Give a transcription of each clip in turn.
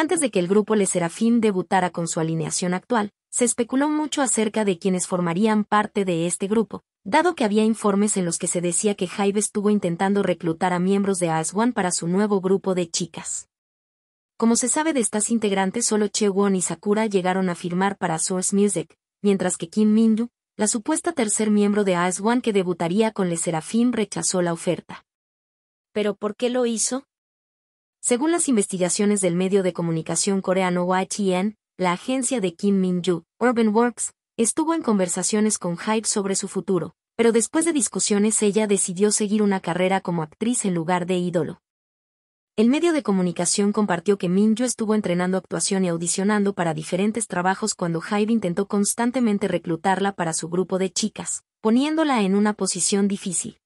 Antes de que el grupo Le Serafín debutara con su alineación actual, se especuló mucho acerca de quienes formarían parte de este grupo, dado que había informes en los que se decía que Hybe estuvo intentando reclutar a miembros de as para su nuevo grupo de chicas. Como se sabe de estas integrantes, solo Chewon y Sakura llegaron a firmar para Source Music, mientras que Kim Minju, la supuesta tercer miembro de as que debutaría con Le Serafim, rechazó la oferta. ¿Pero por qué lo hizo? Según las investigaciones del medio de comunicación coreano YTN, la agencia de Kim Min-ju, Urban Works, estuvo en conversaciones con Hype sobre su futuro, pero después de discusiones ella decidió seguir una carrera como actriz en lugar de ídolo. El medio de comunicación compartió que Min-ju estuvo entrenando actuación y audicionando para diferentes trabajos cuando Hype intentó constantemente reclutarla para su grupo de chicas, poniéndola en una posición difícil.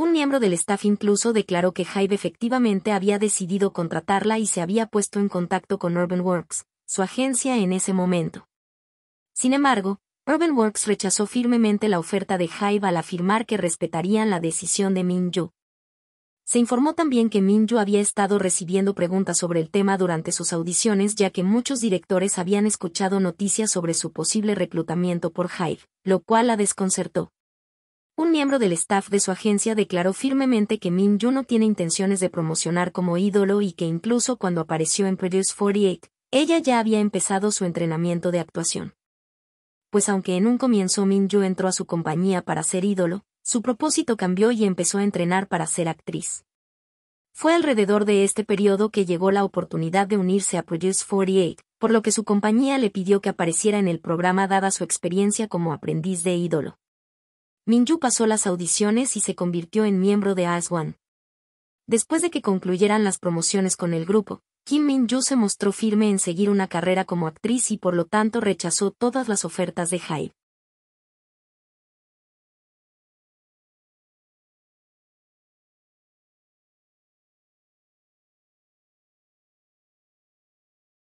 Un miembro del staff incluso declaró que Hype efectivamente había decidido contratarla y se había puesto en contacto con Urban Works, su agencia en ese momento. Sin embargo, Urban Works rechazó firmemente la oferta de Hybe al afirmar que respetarían la decisión de Min-ju. Se informó también que Min-ju había estado recibiendo preguntas sobre el tema durante sus audiciones ya que muchos directores habían escuchado noticias sobre su posible reclutamiento por Hybe, lo cual la desconcertó. Un miembro del staff de su agencia declaró firmemente que Min-ju no tiene intenciones de promocionar como ídolo y que incluso cuando apareció en Produce 48, ella ya había empezado su entrenamiento de actuación. Pues aunque en un comienzo Min-ju entró a su compañía para ser ídolo, su propósito cambió y empezó a entrenar para ser actriz. Fue alrededor de este periodo que llegó la oportunidad de unirse a Produce 48, por lo que su compañía le pidió que apareciera en el programa dada su experiencia como aprendiz de ídolo. Minju pasó las audiciones y se convirtió en miembro de As One. Después de que concluyeran las promociones con el grupo, Kim Min-joo se mostró firme en seguir una carrera como actriz y por lo tanto rechazó todas las ofertas de Hybe.